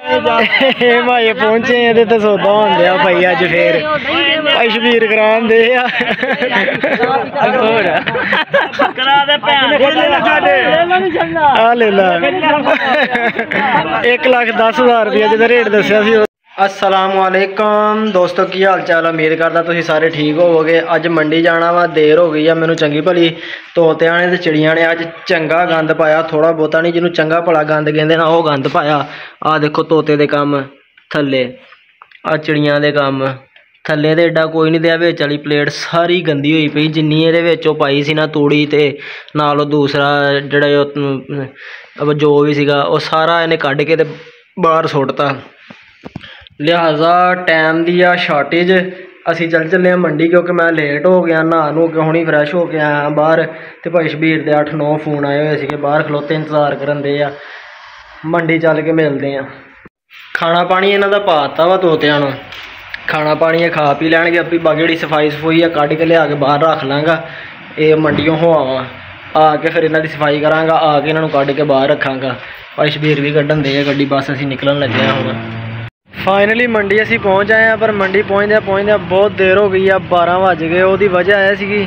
ਇਹ ਭਾਈ ਪਹੁੰਚੇ ਇਹਦੇ ਤੇ ਸੌਦਾ ਹੁੰਦੇ ਆ ਭਾਈ ਅੱਜ ਫੇਰ। ਭਾਈ ਸ਼ਬੀਰ ਕਰਾਉਂਦੇ ਆ। ਹੋਰ। ਕਰਾ ਦੇ ਭੈਣ। ਸਾਡੇ। ਆ ਲੈ ਲਾ। 1 ਲੱਖ 10 ਹਜ਼ਾਰ ਰੁਪਏ ਜਿਹਦਾ ਰੇਟ ਦੱਸਿਆ ਸੀ ਉਹ ਅਸਲਾਮ ਦੋਸਤੋ, ਕੀ ਹਾਲ ਚਾਲ ਆ? ਉਮੀਦ ਕਰਦਾ ਤੁਸੀਂ ਸਾਰੇ ਠੀਕ ਹੋਵੋਗੇ। ਅੱਜ ਮੰਡੀ ਜਾਣਾ ਵਾ, ਦੇਰ ਹੋ ਗਈ ਆ ਮੈਨੂੰ ਚੰਗੀ ਭਲੀ। ਤੋਤਿਆਂ ਨੇ ਤੇ ਚਿੜੀਆਂ ਨੇ ਅੱਜ ਚੰਗਾ ਗੰਦ ਪਾਇਆ। ਥੋੜਾ ਬਹੁਤਾ ਨਹੀਂ ਜਿਹਨੂੰ ਚੰਗਾ ਭਲਾ ਗੰਦ ਕਹਿੰਦੇ ਨਾ, ਉਹ ਗੰਦ ਪਾਇਆ। ਆ ਦੇਖੋ ਤੋਤੇ ਦੇ ਕੰਮ ਥੱਲੇ। ਆ ਚਿੜੀਆਂ ਦੇ ਕੰਮ ਥੱਲੇ ਤੇ ਏਡਾ ਕੋਈ ਨਹੀਂ ਦਿਆ, ਵਿੱਚ ਵਾਲੀ ਪਲੇਟ ਸਾਰੀ ਗੰਦੀ ਹੋਈ ਪਈ। ਜਿੰਨੀ ਇਹਦੇ ਵਿੱਚ ਉਹ ਪਾਈ ਸੀ ਨਾ ਤੂੜੀ ਤੇ ਨਾਲ ਉਹ ਦੂਸਰਾ ਜਿਹੜਾ ਉਹ ਜੋ ਵੀ ਸੀਗਾ, ਉਹ ਸਾਰਾ ਇਹਨੇ ਕੱਢ ਕੇ ਤੇ ਬਾਹਰ ਸੁੱਟਤਾ। ਲਿਹਾਜ਼ਾ ਟਾਈਮ ਦੀ ਆ ਸ਼ਾਰਟੇਜ ਅਸੀਂ ਚੱਲ ਚੱਲੇ ਆ ਮੰਡੀ ਕਿਉਂਕਿ ਮੈਂ ਲੇਟ ਹੋ ਗਿਆ, ਨਹਾ ਨੂੰ ਕੇ ਹੁਣੀ ਫਰੈਸ਼ ਹੋ ਕੇ ਆਇਆ ਬਾਹਰ ਤੇ ਭਾਈ ਸ਼ਬੀਰ ਦੇ 8-9 ਫੋਨ ਆਏ ਹੋਏ ਸੀਗੇ, ਬਾਹਰ ਖਲੋਤੇ ਇੰਤਜ਼ਾਰ ਕਰਨ ਦੇ ਆ। ਮੰਡੀ ਚੱਲ ਕੇ ਮਿਲਦੇ ਆ ਖਾਣਾ ਪਾਣੀ ਇਹਨਾਂ ਦਾ ਪਾਤਾ ਵਾ ਤੋਤਿਆਂ ਨੂੰ। ਖਾਣਾ ਪਾਣੀ ਇਹ ਖਾ ਪੀ ਲੈਣਗੇ, ਆਪੀ ਬਾਕੀ ਜਿਹੜੀ ਸਫ਼ਾਈ ਸਫੂਈ ਆ ਕੱਢ ਕੇ ਲਿਆ ਕੇ ਬਾਹਰ ਰੱਖ ਲਾਂਗਾ, ਇਹ ਮੰਡੀੋਂ ਹੋ ਆਵਾਂ। ਆ ਕੇ ਫਿਰ ਇਹਨਾਂ ਦੀ ਸਫ਼ਾਈ ਕਰਾਂਗਾ, ਆ ਕੇ ਇਹਨਾਂ ਨੂੰ ਕੱਢ ਕੇ ਬਾਹਰ ਰੱਖਾਂਗਾ। ਭਾਈ ਸ਼ਬੀਰ ਵੀ ਕੱਢਣ ਦੇ ਆ, ਗੱਡੀ ਬਸ ਅਸੀਂ ਨਿਕਲਣ ਲੱਗੇ ਆ ਹੁਣ। ਫਾਈਨਲੀ ਮੰਡੀ ਅਸੀਂ ਪਹੁੰਚ ਆਏ ਆ ਪਰ ਮੰਡੀ ਪਹੁੰਚਦਿਆਂ ਪਹੁੰਚਦਿਆਂ ਬਹੁਤ ਦੇਰ ਹੋ ਗਈ ਆ 12 ਵੱਜ ਗਏ। ਉਹਦੀ ਵਜ੍ਹਾ ਇਹ ਸੀਗੀ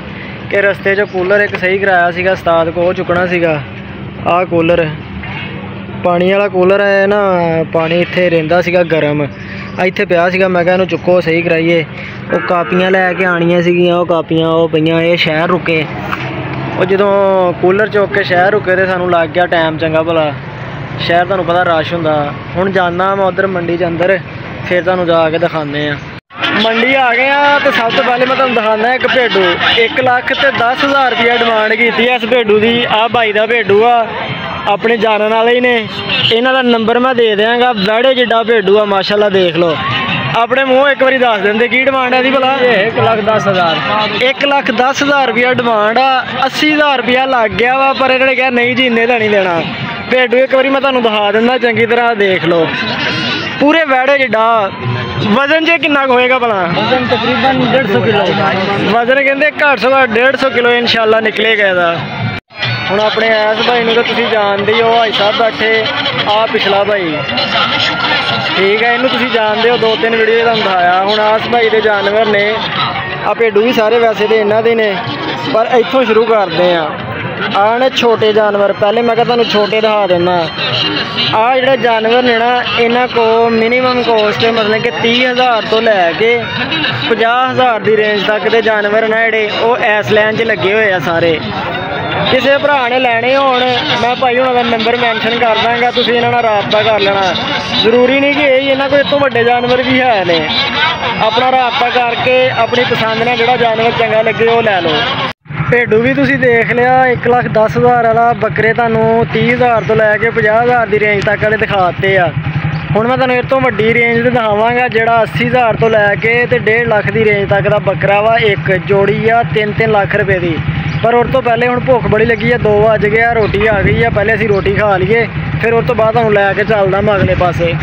ਕਿ ਰਸਤੇ 'ਚ ਕੂਲਰ ਇੱਕ ਸਹੀ ਕਰਾਇਆ ਸੀਗਾ, ਉਸਤਾਦ ਕੋ ਉਹ ਚੁੱਕਣਾ ਸੀਗਾ। ਆਹ ਕੂਲਰ, ਪਾਣੀ ਵਾਲਾ ਕੂਲਰ ਹੈ ਨਾ, ਪਾਣੀ ਇੱਥੇ ਰਹਿੰਦਾ ਸੀਗਾ ਗਰਮ। ਇੱਥੇ ਪਿਆ ਸੀਗਾ, ਮੈਂ ਕਿਹਾ ਇਹਨੂੰ ਚੁੱਕੋ, ਸਹੀ ਕਰਾਈਏ। ਉਹ ਕਾਪੀਆਂ ਲੈ ਕੇ ਆਣੀਆਂ ਸੀਗੀਆਂ, ਉਹ ਕਾਪੀਆਂ ਉਹ ਪਈਆਂ, ਇਹ ਸ਼ਹਿਰ ਰੁਕੇ। ਉਹ ਜਦੋਂ ਕੂਲਰ ਚੁੱਕ ਕੇ ਸ਼ਹਿਰ ਰੁਕੇ ਤੇ ਸਾਨੂੰ ਲੱਗ ਗਿਆ ਟਾਈਮ ਚੰਗਾ ਭਲਾ। ਸ਼ਹਿਰ ਤੁਹਾਨੂੰ ਪਤਾ ਰਸ਼ ਹੁੰਦਾ। ਹੁਣ ਜਾਣਾ ਮੈਂ ਉਧਰ ਮੰਡੀ 'ਚ ਅੰਦਰ ਫਿਰ ਤੁਹਾਨੂੰ ਜਾ ਕੇ ਦਿਖਾਉਂਦੇ ਆ ਮੰਡੀ ਆ ਗਏ ਆ ਤੇ ਸਭ ਤੋਂ ਪਹਿਲੇ ਮੈਂ ਤੁਹਾਨੂੰ ਦਿਖਾਉਂਦਾ ਇੱਕ ਭੇਡੂ। 1 ਲੱਖ ਤੇ 10000 ਰੁਪਏ ਡਿਮਾਂਡ ਕੀਤੀ ਐ ਇਸ ਭੇਡੂ ਦੀ। ਆ ਭਾਈ ਦਾ ਭੇਡੂ ਆ ਆਪਣੇ ਜਾਣਨ ਵਾਲੇ ਹੀ ਨੇ। ਇਹਨਾਂ ਦਾ ਨੰਬਰ ਮੈਂ ਦੇ ਦਿਆਂਗਾ। ਵੜੇ ਜਿੱਡਾ ਭੇਡੂ ਆ ਮਾਸ਼ਾਅੱਲਾ ਦੇਖ ਲਓ। ਆਪਣੇ ਮੂੰਹ ਇੱਕ ਵਾਰੀ ਦੱਸ ਦਿੰਦੇ ਕੀ ਡਿਮਾਂਡ ਹੈ ਦੀ ਭਲਾ? 1 ਲੱਖ 10000 1 ਲੱਖ 10000 ਰੁਪਏ ਡਿਮਾਂਡ ਆ। 80000 ਰੁਪਏ ਲੱਗ ਗਿਆ ਵਾ ਪਰ ਇਹਨਾਂ ਨੇ ਕਿਹਾ ਨਹੀਂ ਜੀ ਇੰਨੇ ਦਾ ਨਹੀਂ ਦੇਣਾ। ਭੇਡੂ ਇੱਕ ਵਾਰੀ ਮੈਂ ਤੁਹਾਨੂੰ ਦਿਖਾ ਦਿੰਦਾ ਚੰਗੀ ਤਰ੍ਹਾਂ ਦੇਖ ਲਓ। ਪੂਰੇ ਵੜੇ ਜਿੱਡਾ ਵਜ਼ਨ ਜੇ ਕਿੰਨਾ ਕੁ ਹੋਏਗਾ ਭਲਾ? ਵਜ਼ਨ ਤਕਰੀਬਨ 150 ਕਿਲੋ ਵਜ਼ਨ ਕਹਿੰਦੇ ਘੱਟ ਤੋਂ ਘੱਟ 150 ਕਿਲੋ ਇਨਸ਼ਾਅੱਲਾ ਨਿਕਲੇਗਾ ਇਹਦਾ। ਹੁਣ ਆਪਣੇ ਐਸ ਭਾਈ ਨੂੰ ਤਾਂ ਤੁਸੀਂ ਜਾਣਦੇ ਹੀ ਹੋ ਭਾਈ ਸਾਹਿਬ ਬੈਠੇ ਆ ਪਿਛਲਾ ਭਾਈ। ਠੀਕ ਹੈ ਇਹਨੂੰ ਤੁਸੀਂ ਜਾਣਦੇ ਹੋ ਦੋ ਤਿੰਨ ਵੀਡੀਓ ਤੁਹਾਨੂੰ ਦਿਖਾਇਆ। ਹੁਣ ਆਸ ਭਾਈ ਦੇ ਜਾਨਵਰ ਨੇ ਆ ਭੇਡੂ ਵੀ ਸਾਰੇ ਵੈਸੇ ਤੇ ਇਹਨਾਂ ਦੇ ਨੇ ਪਰ ਇੱਥੋਂ ਸ਼ੁਰੂ ਕਰਦੇ ਆ ਆਹ ਨੇ ਛੋਟੇ ਜਾਨਵਰ, ਪਹਿਲੇ ਮੈਂ ਕਿਹਾ ਤੁਹਾਨੂੰ ਛੋਟੇ ਦਿਖਾ ਦਿੰਦਾ। ਆ ਜਿਹੜੇ ਜਾਨਵਰ ਨੇ ਨਾ, ਇਹਨਾਂ ਕੋ ਮਿਨੀਮਮ ਕੋਸਟ ਮਤਲਬ ਕਿ 30000 ਤੋਂ ਲੈ ਕੇ 50000 ਦੀ ਰੇਂਜ ਤੱਕ ਦੇ ਜਾਨਵਰ ਨੇ ਜਿਹੜੇ, ਉਹ ਐਸ ਲਾਈਨ 'ਚ ਲੱਗੇ ਹੋਏ ਆ ਸਾਰੇ। ਕਿਸੇ ਭਰਾ ਨੇ ਲੈਣੇ ਹੋਣ, ਮੈਂ ਭਾਈ ਉਹਨਾਂ ਦਾ ਨੰਬਰ ਮੈਂਸ਼ਨ ਕਰ ਦਾਂਗਾ, ਤੁਸੀਂ ਇਹਨਾਂ ਨਾਲ ਰਾਬਤਾ ਕਰ ਲੈਣਾ। ਜ਼ਰੂਰੀ ਨਹੀਂ ਕਿ ਇਹ ਇਹਨਾਂ ਕੋਲ ਇਸ ਤੋਂ ਵੱਡੇ ਜਾਨਵਰ ਵੀ ਹੈ ਨੇ। ਆਪਣਾ ਰਾਬਤਾ ਕਰਕੇ, ਆਪਣੀ ਪਸੰਦ ਨਾਲ ਜਿਹੜਾ ਜਾਨਵਰ ਚੰਗਾ ਲੱਗੇ, ਉਹ ਲੈ ਲਓ। ਭੇਡੂ ਵੀ ਤੁਸੀਂ ਦੇਖ ਲਿਆ 1 ਲੱਖ 10 ਹਜ਼ਾਰ ਵਾਲਾ ਬੱਕਰੇ ਤੁਹਾਨੂੰ 30 ਹਜ਼ਾਰ ਤੋਂ ਲੈ ਕੇ 50 ਹਜ਼ਾਰ ਦੀ ਰੇਂਜ ਤੱਕ ਵਾਲੇ ਦਿਖਾਤੇ ਆ। ਹੁਣ ਮੈਂ ਤੁਹਾਨੂੰ ਇਹ ਤੋਂ ਵੱਡੀ ਰੇਂਜ ਦੇ ਦਿਖਾਵਾਂਗਾ, ਜਿਹੜਾ 80 ਹਜ਼ਾਰ ਤੋਂ ਲੈ ਕੇ ਤੇ 1.5 ਲੱਖ ਦੀ ਰੇਂਜ ਤੱਕ ਦਾ ਬੱਕਰਾ ਵਾ, ਇੱਕ ਜੋੜੀ ਆ 3-3 ਲੱਖ ਰੁਪਏ ਦੀ। ਪਰ ਉਸ ਤੋਂ ਪਹਿਲੇ ਹੁਣ ਭੁੱਖ ਬੜੀ ਲੱਗੀ ਆ 2 ਵਜ ਗਏ ਆ, ਰੋਟੀ ਆ ਗਈ ਆ, ਪਹਿਲੇ ਅਸੀਂ ਰੋਟੀ ਖਾ ਲਈਏ, ਫਿਰ ਉਸ ਤੋਂ ਬਾਅਦ ਤੁਹਾਨੂੰ ਲੈ ਕੇ ਚੱਲਦਾ ਮੈਂ ਅਗਲੇ ਪਾਸੇ।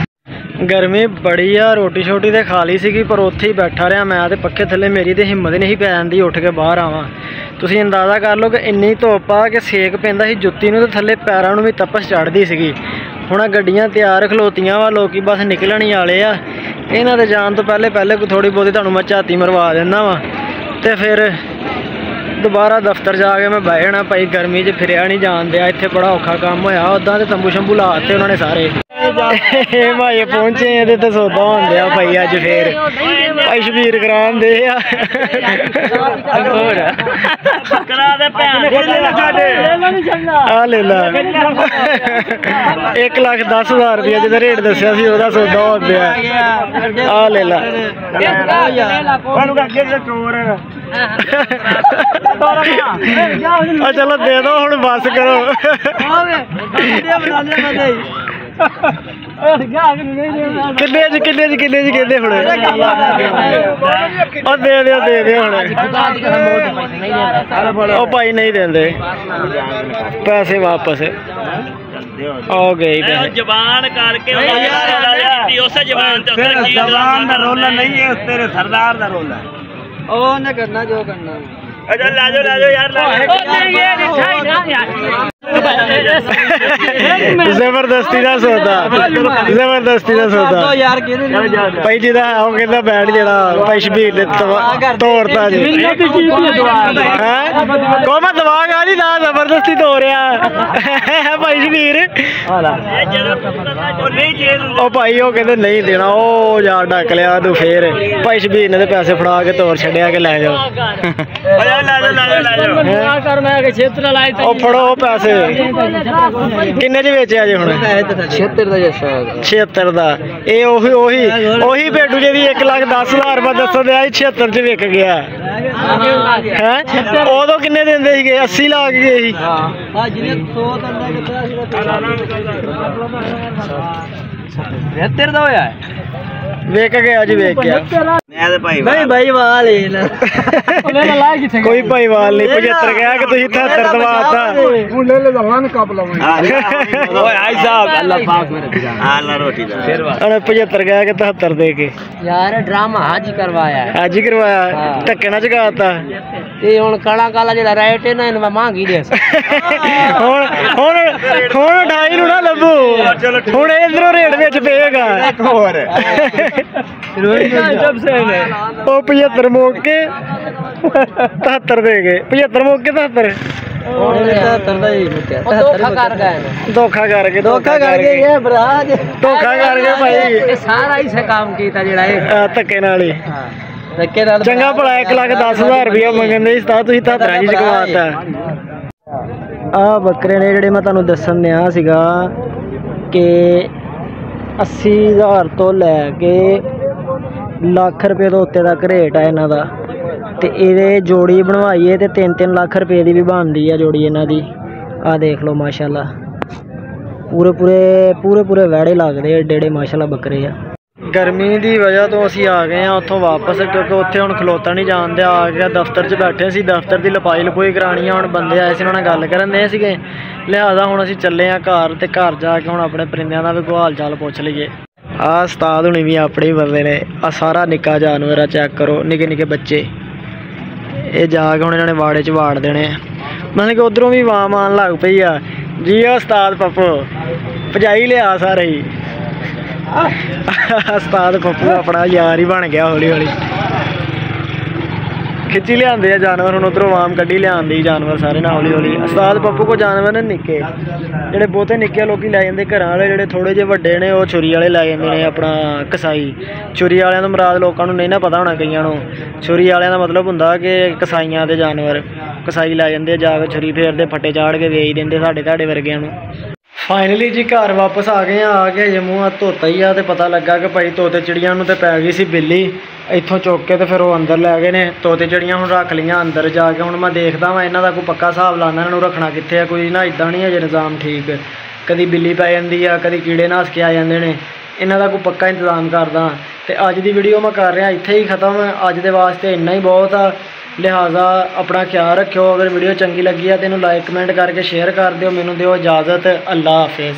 ਗਰਮੀ ਬੜੀ ਆ, ਰੋਟੀ ਛੋਟੀ ਤੇ ਖਾ ਲਈ ਸੀਗੀ, ਪਰ ਉੱਥੇ ਹੀ ਬੈਠਾ ਰਿਹਾ ਮੈਂ ਤੇ ਪੱਖੇ ਥੱਲੇ ਮੇਰੀ ਤੇ ਹਿੰਮਤ ਨਹੀਂ ਪੈ ਜਾਂਦੀ ਉੱਠ ਕੇ ਬਾਹਰ ਆਵਾਂ। ਤੁਸੀਂ ਅੰਦਾਜ਼ਾ ਕਰ ਲਓ ਕਿ ਇੰਨੀ ਧੁੱਪ ਆ ਕਿ ਸੇਕ ਪੈਂਦਾ ਸੀ, ਜੁੱਤੀ ਨੂੰ ਤੇ ਥੱਲੇ ਪੈਰਾਂ ਨੂੰ ਵੀ ਤਪਸ਼ ਚੜਦੀ ਸੀਗੀ। ਹੁਣ ਗੱਡੀਆਂ ਤਿਆਰ ਖਲੋਤੀਆਂ ਵਾ, ਲੋਕੀ ਬਸ ਨਿਕਲਣ ਹੀ ਵਾਲੇ ਆ। ਇਹਨਾਂ ਦੇ ਜਾਣ ਤੋਂ ਪਹਿਲੇ ਪਹਿਲੇ ਕੋਈ ਥੋੜੀ ਬਹੁਤੀ ਤੁਹਾਨੂੰ ਮੈਂ ਝਾਤੀ ਮਰਵਾ ਦਿੰਦਾ ਵਾ। ਤੇ ਫਿਰ ਦੁਬਾਰਾ ਦਫ਼ਤਰ ਜਾ ਕੇ ਮੈਂ ਬਹਿ ਜਾਣਾ, ਭਾਈ ਗਰਮੀ 'ਚ ਫਿਰਿਆ ਨਹੀਂ ਜਾਣ ਦਿਆ, ਇੱਥੇ ਬੜਾ ਔਖਾ ਕੰਮ ਹੋਇਆ ਉਦਾਂ ਤੇ ਤੰਬੂ ਸ਼ੰਬੂ ਲਾਤੇ ਉਹਨਾਂ ਨੇ ਸਾਰੇ। ਇਹ ਭਾਈ ਪਹੁੰਚੇ ਇਹਦੇ ਤੇ ਸੌਦਾ ਹੁੰਦੇ ਆ ਭਾਈ ਅੱਜ ਫੇਰ। ਭਾਈ ਸ਼ਬੀਰ ਕਰਾਉਂਦੇ ਆ। ਹੋਰ ਕਰਾ ਦੇ ਭੈਣ ਸਾਡੇ। ਆ ਲੈ ਲਾ। 1 ਲੱਖ 10 ਹਜ਼ਾਰ ਰੁਪਏ ਜਿਹਦਾ ਰੇਟ ਦੱਸਿਆ ਸੀ ਉਹਦਾ ਸੌਦਾ ਹੁੰਦੇ ਆ ਆ ਲੈ ਲਾ। ਉਹਨੂੰ ਅੱਗੇ ਤੇ ਚੋਰ ਹੈ ਆ ਚਲੋ ਦੇ ਦੋ ਹੁਣ ਬਸ ਕਰੋ। ਕਿੰਨੇ ਚ ਕਿੰਨੇ ਚ ਕਿੰਨੇ ਚ ਕਹਿੰਦੇ ਹੁਣ? ਉਹ ਦੇ ਦਿਓ ਦੇ ਦਿਓ ਹੁਣ। ਉਹ ਭਾਈ ਨਹੀਂ ਦਿੰਦੇ। ਪੈਸੇ ਵਾਪਸ। ਹੋ ਗਏ ਪੈਸੇ। ਜ਼ਬਾਨ ਕਰਕੇ ਉਸੇ ਜ਼ਬਾਨ ਤੇ ਉਸੇ ਕੀ ਜ਼ਬਾਨ ਦਾ ਰੋਲਾ ਨਹੀਂ ਹੈ ਤੇਰੇ ਸਰਦਾਰ ਦਾ ਰੋਲਾ ਉਹਨੇ ਕਰਨਾ ਜੋ ਕਰਨਾ। ਅਜਾ ਲੈ ਜਾਓ ਲੈ ਜਾਓ ਯਾਰ ਲੈ ਜਾਓ। ਜ਼ਬਰਦਸਤੀ ਦਾ ਸੌਦਾ। ਜ਼ਬਰਦਸਤੀ ਦਾ ਸੌਦਾ। ਯਾਰ ਕਿਹਦੇ ਭਾਈ ਜਿਹਦਾ ਉਹ ਕਹਿੰਦਾ ਬੈਠ ਜਿਹੜਾ ਭਾਈ ਸ਼ਬੀਰ ਨੇ ਤੋੜਤਾ ਜੀ। ਹੈ? ਕੋ ਮੈਂ ਦਵਾ ਗਾ ਜੀ ਨਾ ਜ਼ਬਰਦਸਤੀ ਤੋੜ ਰਿਹਾ ਭਾਈ ਸ਼ਬੀਰ। ਉਹ ਨਹੀਂ ਭਾਈ ਉਹ ਕਹਿੰਦੇ ਨਹੀਂ ਦੇਣਾ ਉਹ ਜਾ ਡੱਕ ਲਿਆ ਤੂੰ ਫੇਰ। ਭਾਈ ਸ਼ਬੀਰ ਨੇ ਤੇ ਪੈਸੇ ਫੜਾ ਕੇ ਤੋੜ ਛੱਡਿਆ ਕਿ ਲੈ ਜਾਓ। ਲੈ ਜਾ ਲੈ ਜਾ ਲੈ ਜਾ ਕਰ ਮੈਂ ਕਿ ਛੇਤਰ ਲਾਈ ਉਹ ਫੜੋ ਪੈਸੇ। ਕਿੰਨੇ ਚ ਵੇਚਿਆ ਜੀ ਹੁਣ? 76 ਦਾ ਜਸ਼ਾ 76 ਦਾ। ਇਹ ਉਹੀ ਉਹੀ ਉਹੀ ਭੇਡੂ ਜਿਹਦੀ 1 ਲੱਖ 10 ਹਜ਼ਾਰ ਰੁਪਏ ਦੱਸਣ ਦਿਆ 76 ਚ ਵਿਕ ਗਿਆ। ਹੈ? ਉਦੋਂ ਕਿੰਨੇ ਦਿੰਦੇ ਸੀਗੇ? 80 ਲੱਖ ਗਏ ਸੀ। ਹਾਂ ਜਿਹਨੇ 100 ਦੰਦਾ ਕਿਤਾ ਸੀ 73 ਦਾ ਹੋਇਆ। ਵਿਕ ਗਿਆ ਜੀ ਵੇਚ ਗਿਆ। ਨਹੀਂ ਭਾਈ ਵਾਲ ਹੀ ਨਾ ਕੋਈ ਭਾਈ ਵਾਲ ਨਹੀਂ 75 ਗਿਆ ਕਿ ਤੁਸੀਂ 73 ਦਵਾਤਾ? ਓਏ ਆਈ ਸਾਹਿਬ ਅੱਲਾ ਪਾਕ ਮੇਰੇ ਅੱਲਾ ਰੋਟੀ ਦਾ ਫਿਰ ਉਹਨੇ 75 ਗਿਆ ਕਿ 73 ਦੇ ਕੇ? ਯਾਰ ਡਰਾਮਾ ਹਾਜੀ ਕਰਵਾਇਆ। ਅੱਜ ਹੀ ਕਰਵਾਇਆ? ਧੱਕੇ ਨਾਲ ਚਗਾਤਾ ਤੇ ਹੁਣ ਕਾਲਾ ਕਾਲਾ ਜਿਹੜਾ ਰੇਟ ਹੈ ਨਾ ਇਹਨੂੰ ਮੈਂ ਮੰਗੀ ਦੇ ਹੁਣ ਹੁਣ ਹੁਣ 28 ਨੂੰ ਨਾ ਲੱਭੂ। ਹੁਣ ਇਧਰੋਂ ਰੇਟ ਵਿੱਚ ਪਏਗਾ। ਇੱਕ ਹੋਰ। ਜਬ ਸੇ ਨੇ ਉਹ 75 ਮੌਕੇ 73 ਦੇ ਗਏ 75 ਮੌਕੇ 73 ਧੋਖਾ ਕਰ ਗਏ ਨੇ ਧੋਖਾ ਕਰਕੇ ਧੋਖਾ ਇਹ ਬਰਾਜ ਧੋਖਾ ਕਰਕੇ ਭਾਈ ਇਹ ਸਾਰਾ ਹੀ ਸੇ ਕੰਮ ਕੀਤਾ ਜਿਹੜਾ ਇਹ ਆਹ ਧੱਕੇ ਨਾਲ ਹੀ ਧੱਕੇ ਨਾਲ ਚੰਗਾ ਭਲਾ 1 ਲੱਖ 10 ਹਜ਼ਾਰ ਰੁਪਇਆ ਮੰਗਣ ਦੇ ਸੀ ਤਾਂ ਤੁਸੀਂ ਧਾਤਰਾ ਜੀ ਚਕਵਾਤਾ ਆ ਬੱਕਰੇ ਨੇ ਜਿਹੜੇ ਮੈਂ ਤੁਹਾਨੂੰ ਦੱਸਣ ਦਿਆ ਸੀਗਾ ਕਿ 80000 ਤੋਂ ਲੈ ਕੇ ਲੱਖ ਰੁਪਏ ਤੋਂ ਉੱਤੇ ਤੱਕ ਰੇਟ ਆ ਇਹਨਾਂ ਦਾ। ਤੇ ਇਹਦੇ ਜੋੜੀ ਬਣਵਾਈਏ ਤੇ 3-3 ਲੱਖ ਰੁਪਏ ਦੀ ਵੀ ਬਣਦੀ ਆ ਜੋੜੀ ਇਹਨਾਂ ਦੀ। ਆ ਦੇਖ ਲਓ, ਮਾਸ਼ਾਅੱਲਾ। ਪੂਰੇ ਪੂਰੇ ਪੂਰੇ ਪੂਰੇ ਵਹਿੜੇ ਲੱਗਦੇ ਆ, ਏਡੇ ਏਡੇ, ਮਾਸ਼ਾਅੱਲਾ, ਬੱਕਰੇ ਆ। ਗਰਮੀ ਦੀ ਵਜ੍ਹਾ ਤੋਂ ਅਸੀਂ ਆ ਗਏ ਆ ਉੱਥੋਂ ਵਾਪਸ, ਕਿਉਂਕਿ ਉੱਥੇ ਹੁਣ ਖਲੋਤਾ ਨਹੀਂ ਜਾਣਦੇ ਆ ਗਿਆ ਦਫ਼ਤਰ 'ਚ ਬੈਠੇ ਸੀ, ਦਫ਼ਤਰ ਦੀ ਲਪਾਈ ਲਪੋਈ ਕਰਾਣੀ ਆ। ਹੁਣ ਬੰਦੇ ਆਏ ਸੀ, ਉਹਨਾਂ ਨਾਲ ਗੱਲ ਕਰਨ ਦੇ ਸੀਗੇ। ਲਿਹਾਜ਼ਾ ਹੁਣ ਅਸੀਂ ਚੱਲੇ ਆ ਘਰ ਤੇ ਘਰ ਜਾ ਕੇ ਹੁਣ ਆਪਣੇ ਪਰਿੰਦਿਆਂ ਦਾ ਵੀ ਕੋਈ ਹਾਲ ਚਾਲ ਪੁੱਛ ਲਈਏ। ਆ ਉਸਤਾਦ ਹੁਣੀ ਵੀ ਆਪਣੇ ਬੰਦੇ ਨੇ। ਆ ਸਾਰਾ ਨਿੱਕਾ ਜਾਨਵਰ ਆ ਚੈੱਕ ਕਰੋ, ਨਿੱਕੇ ਨਿੱਕੇ ਬੱਚੇ। ਇਹ ਜਾ ਕੇ ਹੁਣ ਇਹਨਾਂ ਨੇ ਵਾੜੇ 'ਚ ਵਾੜ ਦੇਣੇ ਆ। ਮਤਲਬ ਕਿ ਉਧਰੋਂ ਵੀ ਵਾਮ ਆਉਣ ਲੱਗ ਪਈ ਆ। ਜੀ ਆ ਉਸਤਾਦ ਪੱਪੂ ਭਜਾਈ ਲਿਆ ਸਾਰੇ ਹੀ। ਉਸਤਾਦ ਪੱਪੂ ਆਪਣਾ ਯਾਰ ਹੀ ਬਣ ਗਿਆ ਹੌਲੀ ਹੌਲੀ। ਖਿੱਚੀ ਲਿਆਂਦੇ ਆ ਜਾਨਵਰ, ਹੁਣ ਉਧਰੋਂ ਆਮ ਕੱਢੀ ਲਿਆਂਦੇ ਜਾਨਵਰ ਸਾਰੇ ਨਾਲ ਹੌਲੀ ਹੌਲੀ। ਉਸਤਾਦ ਪੱਪੂ ਕੋ ਜਾਨਵਰ ਨੇ ਨਿੱਕੇ। ਜਿਹੜੇ ਬਹੁਤੇ ਨਿੱਕੇ ਲੋਕੀ ਲੈ ਜਾਂਦੇ ਘਰਾਂ ਵਾਲੇ, ਜਿਹੜੇ ਥੋੜੇ ਜਿਹੇ ਵੱਡੇ ਨੇ, ਉਹ ਛੁਰੀ ਵਾਲੇ ਲੈ ਜਾਂਦੇ ਨੇ ਆਪਣਾ ਕਸਾਈ। ਛੁਰੀ ਵਾਲਿਆਂ ਦਾ ਮੁਰਾਦ ਲੋਕਾਂ ਨੂੰ ਨਹੀਂ ਨਾ ਪਤਾ ਹੋਣਾ ਕਈਆਂ ਨੂੰ। ਛੁਰੀ ਵਾਲਿਆਂ ਦਾ ਮਤਲਬ ਹੁੰਦਾ ਕਿ ਕਸਾਈਆਂ ਦੇ ਜਾਨਵਰ। ਕਸਾਈ ਲੈ ਜਾਂਦੇ ਜਾ ਕੇ ਛੁਰੀ ਫੇਰਦੇ, ਫੱਟੇ ਚਾੜ ਕੇ ਵੇਚ ਦਿੰਦੇ ਸਾਡੇ, ਤੁਹਾਡੇ ਵਰਗਿਆਂ ਨੂੰ। ਫਾਈਨਲੀ ਜੀ ਘਰ ਵਾਪਸ ਆ ਗਏ ਆ ਆ ਕੇ ਜੰਮੂ, ਆ ਧੋਤਾ ਹੀ ਆ ਤੇ ਪਤਾ ਲੱਗਾ ਕਿ ਭਾਈ ਤੋਤੇ ਚਿੜੀਆਂ ਨੂੰ ਤੇ ਪੈ ਗਈ ਸੀ ਬਿੱਲੀ। ਇੱਥੋਂ ਚੁੱਕ ਕੇ ਤੇ ਫਿਰ ਉਹ ਅੰਦਰ ਲੈ ਗਏ ਨੇ, ਤੋਤੇ ਜਿਹੜੀਆਂ ਹੁਣ ਰੱਖ ਲਈਆਂ ਅੰਦਰ ਜਾ ਕੇ, ਹੁਣ ਮੈਂ ਦੇਖਦਾ ਵਾਂ ਇਹਨਾਂ ਦਾ ਕੋਈ ਪੱਕਾ ਹਿਸਾਬ ਲਾਣਾ ਇਹਨਾਂ ਨੂੰ ਰੱਖਣਾ ਕਿੱਥੇ ਆ, ਕੋਈ ਨਾ ਇਦਾਂ ਨਹੀਂ ਅਜੇ ਨਿਜ਼ਾਮ ਠੀਕ। ਕਦੀ ਬਿੱਲੀ ਪੈ ਜਾਂਦੀ ਆ, ਕਦੀ ਕੀੜੇ ਨਾਸ ਕੇ ਆ ਜਾਂਦੇ ਨੇ, ਇਹਨਾਂ ਦਾ ਕੋਈ ਪੱਕਾ ਇੰਤਜ਼ਾਮ ਕਰਦਾ। ਤੇ ਅੱਜ ਦੀ ਵੀਡੀਓ ਮੈਂ ਕਰ ਰਿਹਾ, ਇੱਥੇ ਹੀ ਖਤਮ, ਅੱਜ ਦੇ ਵਾਸਤੇ ਇੰਨਾ ਹੀ ਬਹੁਤ ਆ। ਲਿਹਾਜ਼ਾ ਆਪਣਾ ਖਿਆਲ ਰੱਖਿਓ, ਅਗਰ ਵੀਡੀਓ ਚੰਗੀ ਲੱਗੀ ਆ ਤੇ ਇਹਨੂੰ ਲਾਈਕ ਕਮੈਂਟ ਕਰਕੇ ਸ਼ੇਅਰ ਕਰ ਦਿਓ, ਮੈਨੂੰ ਦਿਓ ਇਜਾਜ਼ਤ ਅੱਲਾ ਹਾਫਿਜ਼।